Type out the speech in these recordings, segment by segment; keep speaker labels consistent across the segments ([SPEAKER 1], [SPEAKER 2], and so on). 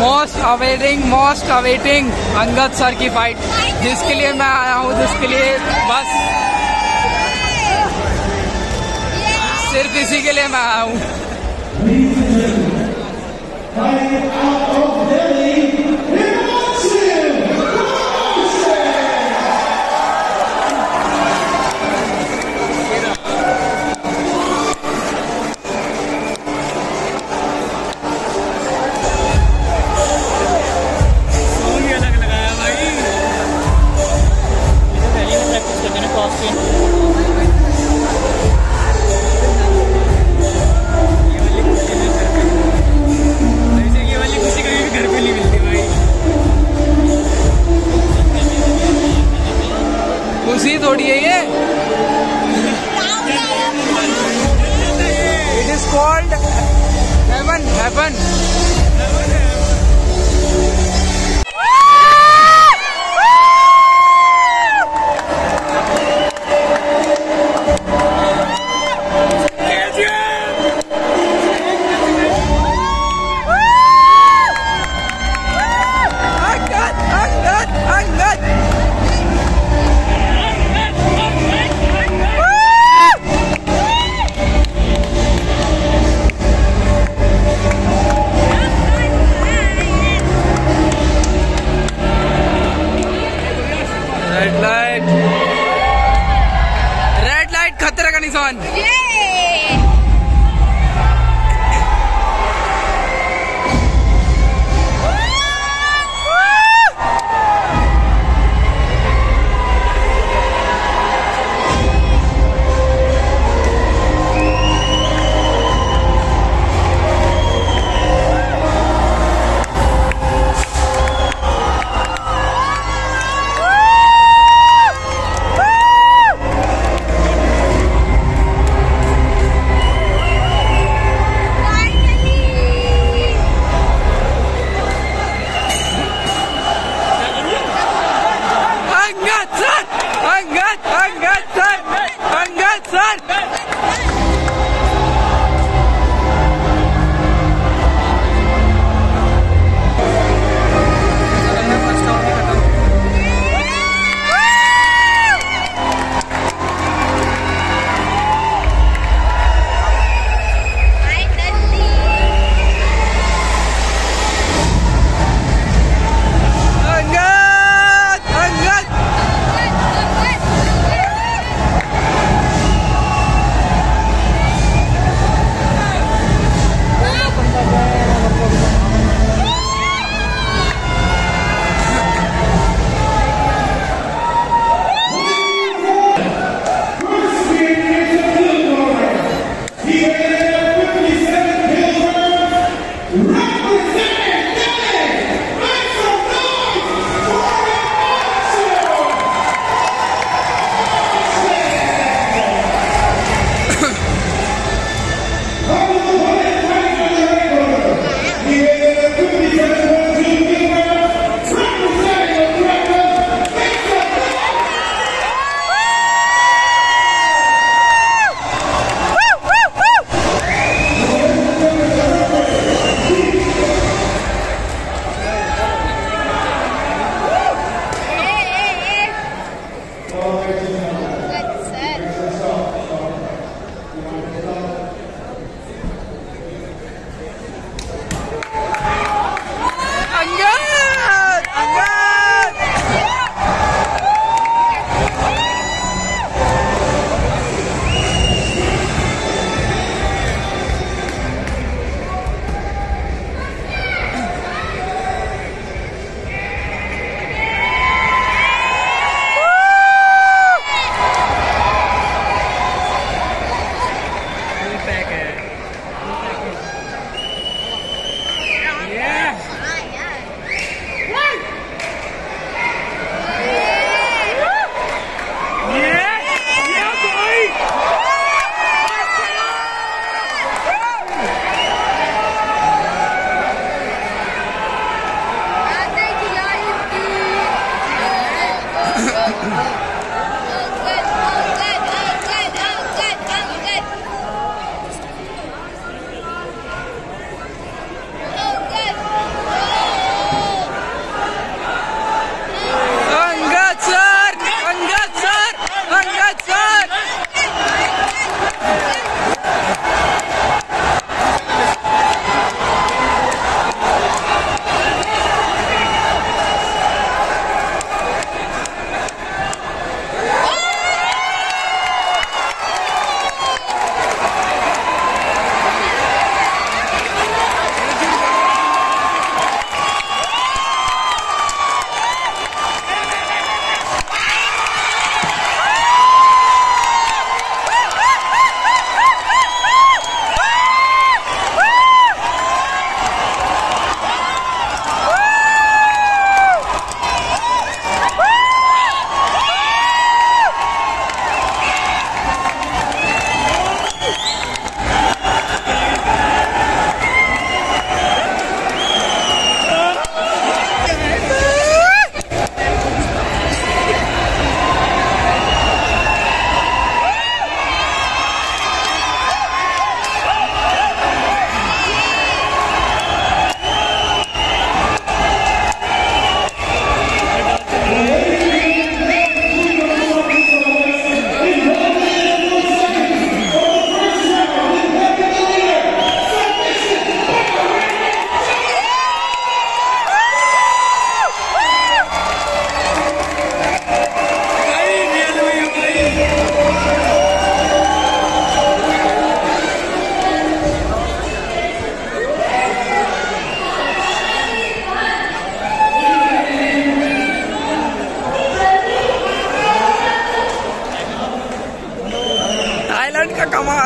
[SPEAKER 1] Most awaiting most awaiting Angad sir की fight जिसके लिए मैं आया हूँ जिसके लिए बस सिर्फ़ इसी के लिए मैं आया हूँ
[SPEAKER 2] खुशी
[SPEAKER 1] थोड़ी है ये it is
[SPEAKER 2] called heaven heaven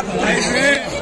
[SPEAKER 2] Obrigado.